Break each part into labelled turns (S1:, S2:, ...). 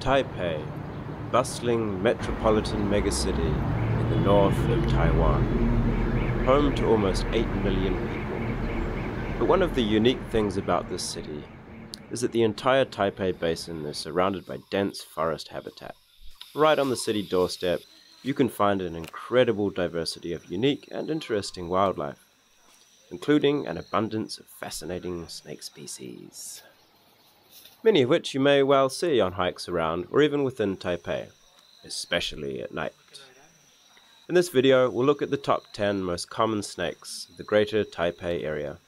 S1: Taipei, bustling metropolitan megacity in the north of Taiwan, home to almost 8 million people. But one of the unique things about this city is that the entire Taipei basin is surrounded by dense forest habitat. Right on the city doorstep, you can find an incredible diversity of unique and interesting wildlife, including an abundance of fascinating snake species many of which you may well see on hikes around or even within Taipei, especially at night. In this video, we'll look at the top 10 most common snakes of the greater Taipei area.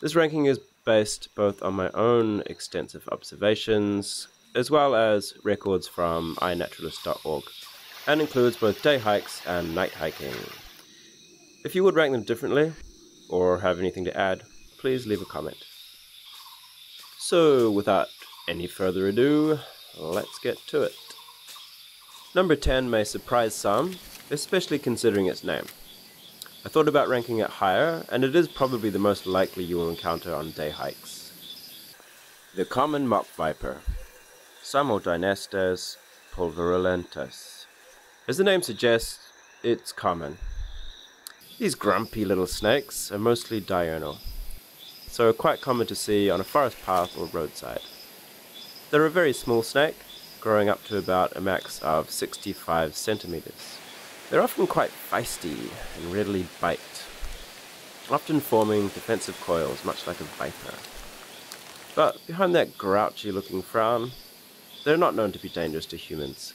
S1: This ranking is based both on my own extensive observations as well as records from iNaturalist.org and includes both day hikes and night hiking. If you would rank them differently or have anything to add, please leave a comment. So, without any further ado, let's get to it. Number 10 may surprise some, especially considering its name. I thought about ranking it higher, and it is probably the most likely you will encounter on day hikes. The common mock viper, Psammodynastes pulverulentus. As the name suggests, it's common. These grumpy little snakes are mostly diurnal so are quite common to see on a forest path or roadside. They're a very small snake, growing up to about a max of 65 centimeters. They're often quite feisty and readily bite, often forming defensive coils much like a viper. But behind that grouchy looking frown, they're not known to be dangerous to humans.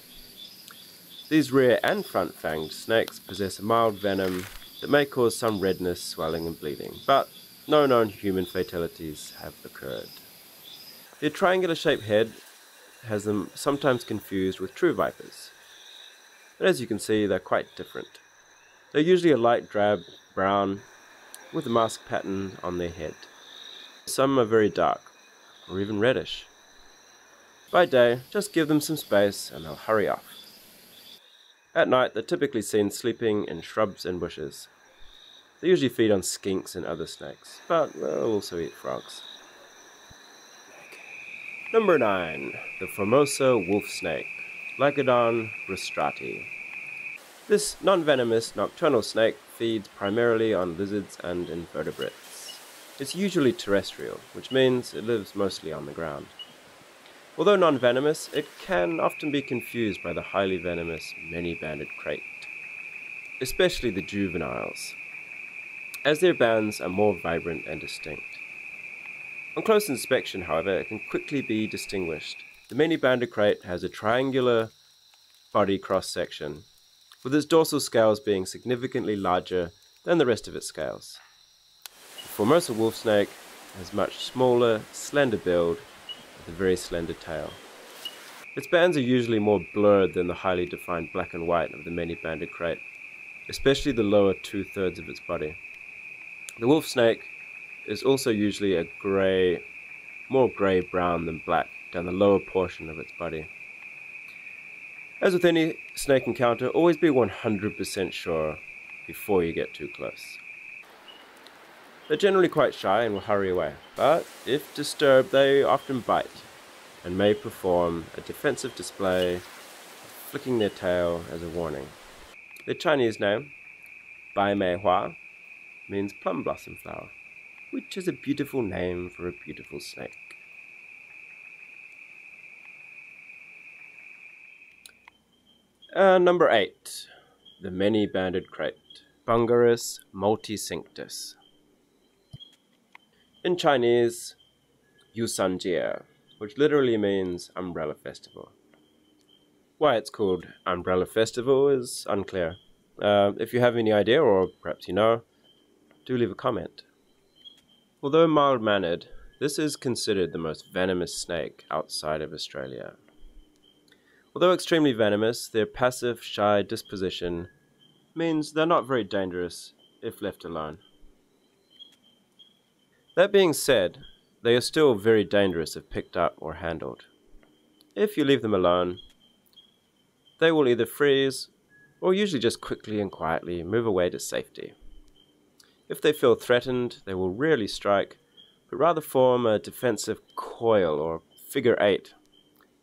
S1: These rear and front fanged snakes possess a mild venom that may cause some redness, swelling, and bleeding, but no known human fatalities have occurred. Their triangular shaped head has them sometimes confused with true vipers. But as you can see, they're quite different. They're usually a light drab brown with a mask pattern on their head. Some are very dark, or even reddish. By day, just give them some space and they'll hurry off. At night, they're typically seen sleeping in shrubs and bushes, they usually feed on skinks and other snakes, but they'll also eat frogs. Number 9. The Formosa wolf snake, Lycodon ruhstrati. This non-venomous nocturnal snake feeds primarily on lizards and invertebrates. It's usually terrestrial, which means it lives mostly on the ground. Although non-venomous, it can often be confused by the highly venomous many-banded krait, especially the juveniles, as their bands are more vibrant and distinct. On close inspection, however, it can quickly be distinguished. The many-banded krait has a triangular body cross-section, with its dorsal scales being significantly larger than the rest of its scales. The Formosa wolf snake has much smaller, slender build with a very slender tail. Its bands are usually more blurred than the highly defined black and white of the many-banded krait, especially the lower two-thirds of its body. The wolf snake is also usually a grey, more grey brown than black down the lower portion of its body. As with any snake encounter, always be 100% sure before you get too close. They're generally quite shy and will hurry away, but if disturbed, they often bite and may perform a defensive display, flicking their tail as a warning. The Chinese name, Bai Mei Hua, means plum blossom flower, which is a beautiful name for a beautiful snake. Uh, number 8. The Many-Banded Krait, Bungarus multicinctus. In Chinese, Yusanjie, which literally means Umbrella Festival. Why it's called Umbrella Festival is unclear. Uh, if you have any idea, or perhaps you know, do leave a comment. Although mild mannered, this is considered the most venomous snake outside of Australia. Although extremely venomous, their passive, shy disposition means they're not very dangerous if left alone. That being said, they are still very dangerous if picked up or handled. If you leave them alone, they will either freeze or usually just quickly and quietly move away to safety. If they feel threatened, they will rarely strike, but rather form a defensive coil or figure eight,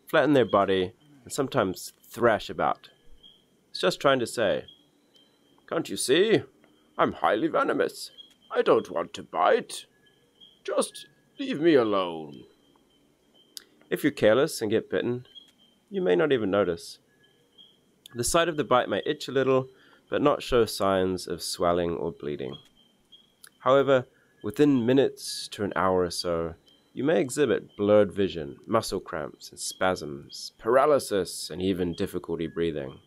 S1: flatten their body, and sometimes thrash about. It's just trying to say, Can't you see? I'm highly venomous. I don't want to bite. Just leave me alone. If you're careless and get bitten, you may not even notice. The site of the bite may itch a little, but not show signs of swelling or bleeding. However, within minutes to an hour or so, you may exhibit blurred vision, muscle cramps and spasms, paralysis, and even difficulty breathing.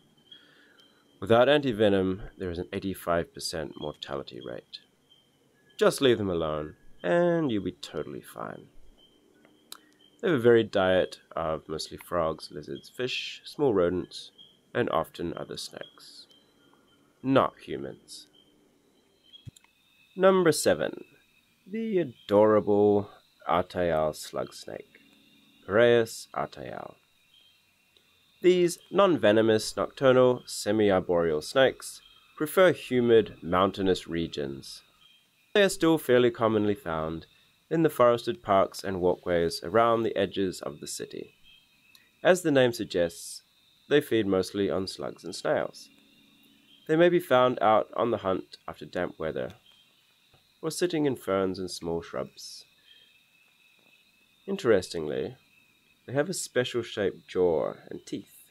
S1: Without antivenom, there is an 85% mortality rate. Just leave them alone, and you'll be totally fine. They have a varied diet of mostly frogs, lizards, fish, small rodents, and often other snakes. Not humans. Number 7. The adorable Atayal slug snake, Pareas atayal. These non-venomous nocturnal semi-arboreal snakes prefer humid mountainous regions. They are still fairly commonly found in the forested parks and walkways around the edges of the city. As the name suggests, they feed mostly on slugs and snails. They may be found out on the hunt after damp weather, or sitting in ferns and small shrubs. Interestingly, they have a special shaped jaw and teeth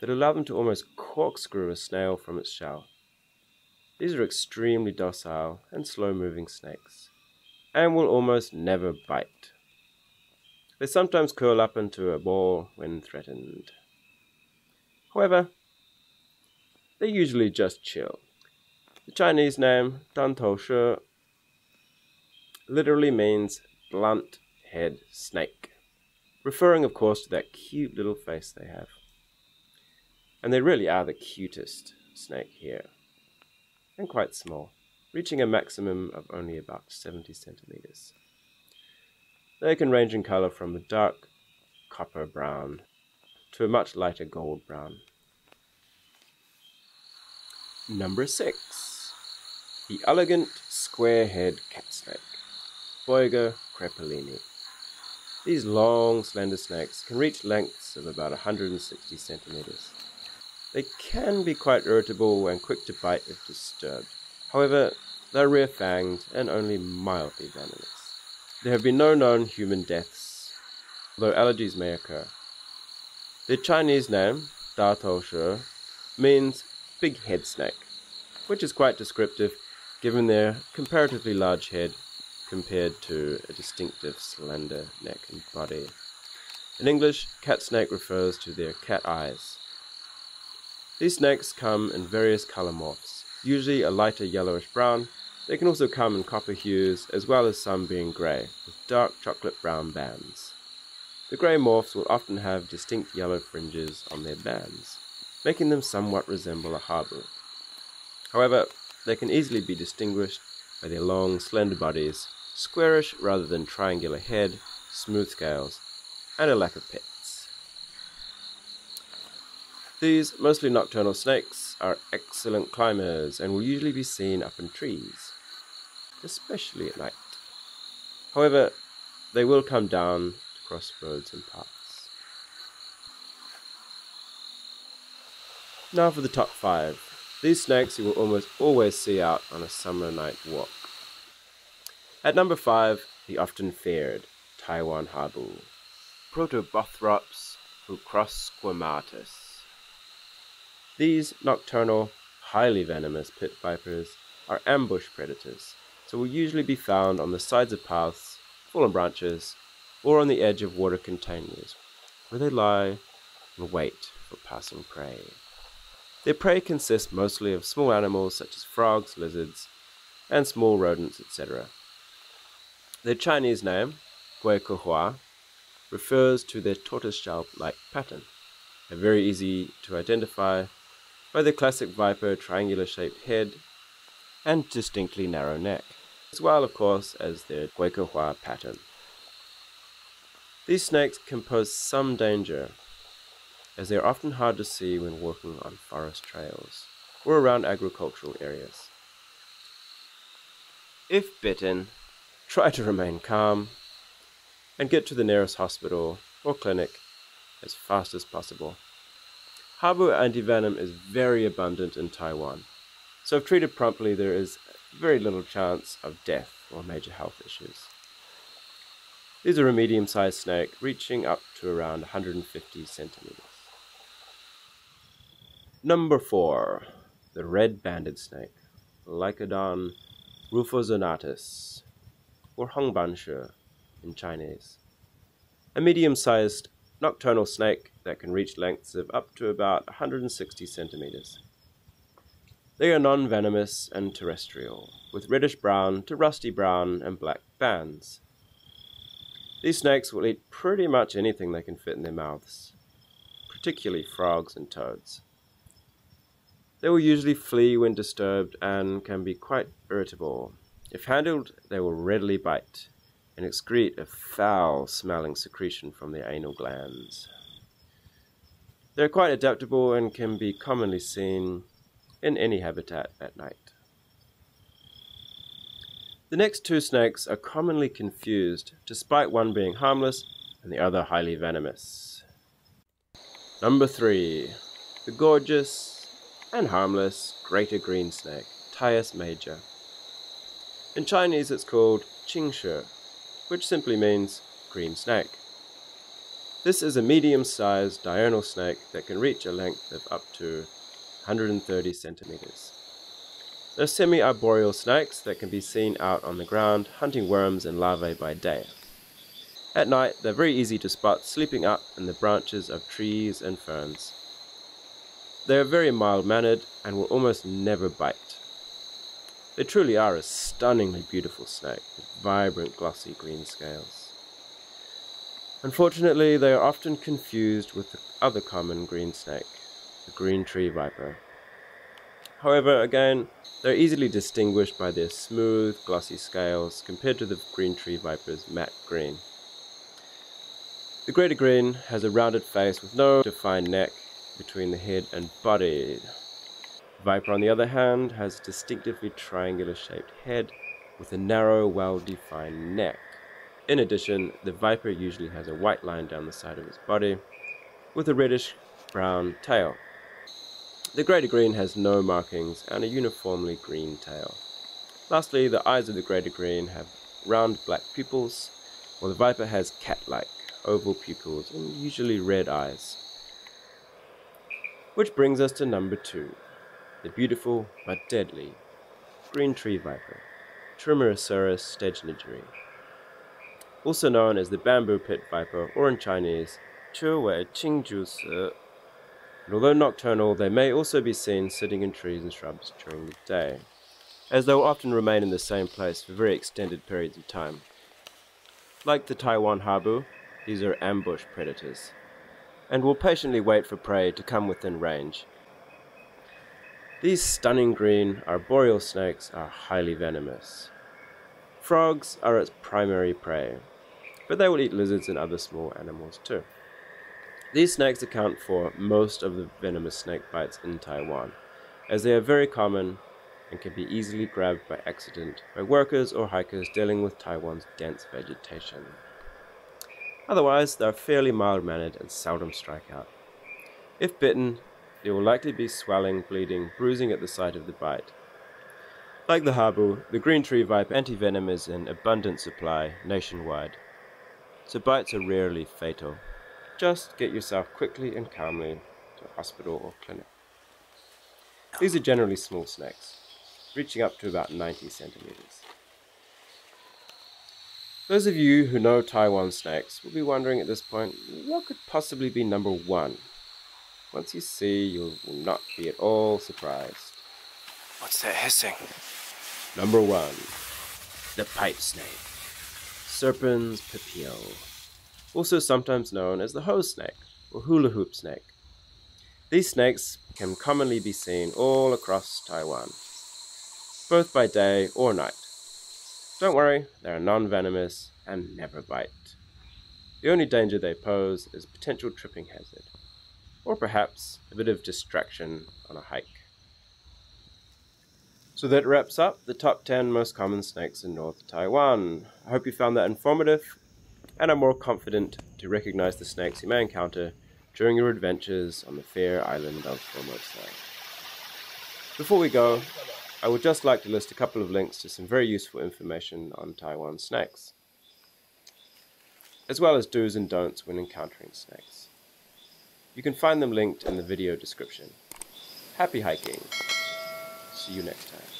S1: that allow them to almost corkscrew a snail from its shell. These are extremely docile and slow moving snakes, and will almost never bite. They sometimes curl up into a ball when threatened. However, they usually just chill. The Chinese name Dan literally means blunt head snake, referring, of course, to that cute little face they have. And they really are the cutest snake here, and quite small, reaching a maximum of only about 70 centimeters. They can range in color from a dark copper brown to a much lighter gold brown. Number 6. The elegant square-head cat snake, Boiga kraepelini. These long, slender snakes can reach lengths of about 160 centimeters. They can be quite irritable and quick to bite if disturbed. However, they're rear-fanged and only mildly venomous. There have been no known human deaths, though allergies may occur. The Chinese name, Da Tou means big head snake, which is quite descriptive given their comparatively large head compared to a distinctive slender neck and body. In English, cat snake refers to their cat eyes. These snakes come in various color morphs, usually a lighter yellowish brown. They can also come in copper hues, as well as some being grey, with dark chocolate brown bands. The grey morphs will often have distinct yellow fringes on their bands, making them somewhat resemble a habu. However, they can easily be distinguished by their long, slender bodies squarish rather than triangular head, smooth scales, and a lack of pits. These mostly nocturnal snakes are excellent climbers and will usually be seen up in trees, especially at night. However, they will come down to crossroads and paths. Now for the top five. These snakes you will almost always see out on a summer night walk. At number 5, the often feared Taiwan Habu, Protobothrops mucrosquamatus. These nocturnal, highly venomous pit vipers are ambush predators, so will usually be found on the sides of paths, fallen branches, or on the edge of water containers, where they lie and wait for passing prey. Their prey consists mostly of small animals such as frogs, lizards, and small rodents, etc. The Chinese name, Guikuhua, refers to their tortoiseshell-like pattern, and very easy to identify by the classic viper triangular-shaped head and distinctly narrow neck, as well, of course, as their Guikuhua pattern. These snakes can pose some danger, as they are often hard to see when walking on forest trails or around agricultural areas. If bitten, try to remain calm and get to the nearest hospital or clinic as fast as possible. Habu antivenom is very abundant in Taiwan, so if treated promptly, there is very little chance of death or major health issues. These are a medium sized snake reaching up to around 150 centimeters. Number 4. The Red Banded Snake, Lycodon rufozonatus, or Hongbanshe in Chinese. A medium sized nocturnal snake that can reach lengths of up to about 160 centimeters. They are non venomous and terrestrial, with reddish brown to rusty brown and black bands. These snakes will eat pretty much anything they can fit in their mouths, particularly frogs and toads. They will usually flee when disturbed and can be quite irritable. If handled, they will readily bite and excrete a foul smelling secretion from their anal glands. They are quite adaptable and can be commonly seen in any habitat at night. The next two snakes are commonly confused, despite one being harmless and the other highly venomous. Number 3. The gorgeous and harmless greater green snake, Ptyas major. In Chinese it's called Qingshi, which simply means green snake. This is a medium-sized diurnal snake that can reach a length of up to 130 centimeters. They're semi-arboreal snakes that can be seen out on the ground hunting worms and larvae by day. At night, they're very easy to spot sleeping up in the branches of trees and ferns. They are very mild-mannered and will almost never bite. They truly are a stunningly beautiful snake with vibrant glossy green scales. Unfortunately, they are often confused with the other common green snake, the green tree viper. However, again, they're easily distinguished by their smooth, glossy scales compared to the green tree viper's matte green. The greater green has a rounded face with no defined neck between the head and body. Viper, on the other hand, has a distinctively triangular shaped head with a narrow, well defined neck. In addition, the viper usually has a white line down the side of its body with a reddish brown tail. The greater green has no markings and a uniformly green tail. Lastly, the eyes of the greater green have round black pupils, while the viper has cat-like oval pupils and usually red eyes. Which brings us to number two, the beautiful but deadly green tree viper, Trimeresurus stejneri also known as the bamboo pit viper or in Chinese, Chuwei Qingjusi. Although nocturnal, they may also be seen sitting in trees and shrubs during the day, as they will often remain in the same place for very extended periods of time. Like the Taiwan habu, these are ambush predators, and will patiently wait for prey to come within range. These stunning green arboreal snakes are highly venomous. Frogs are its primary prey, but they will eat lizards and other small animals too. These snakes account for most of the venomous snake bites in Taiwan, as they are very common and can be easily grabbed by accident by workers or hikers dealing with Taiwan's dense vegetation. Otherwise, they are fairly mild mannered and seldom strike out. If bitten, there will likely be swelling, bleeding, bruising at the site of the bite. Like the habu, the green tree viper antivenom is in abundant supply nationwide so bites are rarely fatal. Just get yourself quickly and calmly to a hospital or clinic. These are generally small snakes, reaching up to about 90 centimeters. Those of you who know Taiwan snakes will be wondering at this point, what could possibly be number one? Once you see, you will not be at all surprised.
S2: What's that hissing?
S1: Number one, the pipe snake. Serpens pipio, also sometimes known as the hose snake or hula hoop snake. These snakes can commonly be seen all across Taiwan, both by day or night. Don't worry, they are non venomous and never bite. The only danger they pose is potential tripping hazard, or perhaps a bit of distraction on a hike. So that wraps up the top 10 most common snakes in North Taiwan. I hope you found that informative and are more confident to recognize the snakes you may encounter during your adventures on the fair island of Formosa. Before we go, I would just like to list a couple of links to some very useful information on Taiwan snakes, as well as do's and don'ts when encountering snakes. You can find them linked in the video description. Happy hiking! See you next time.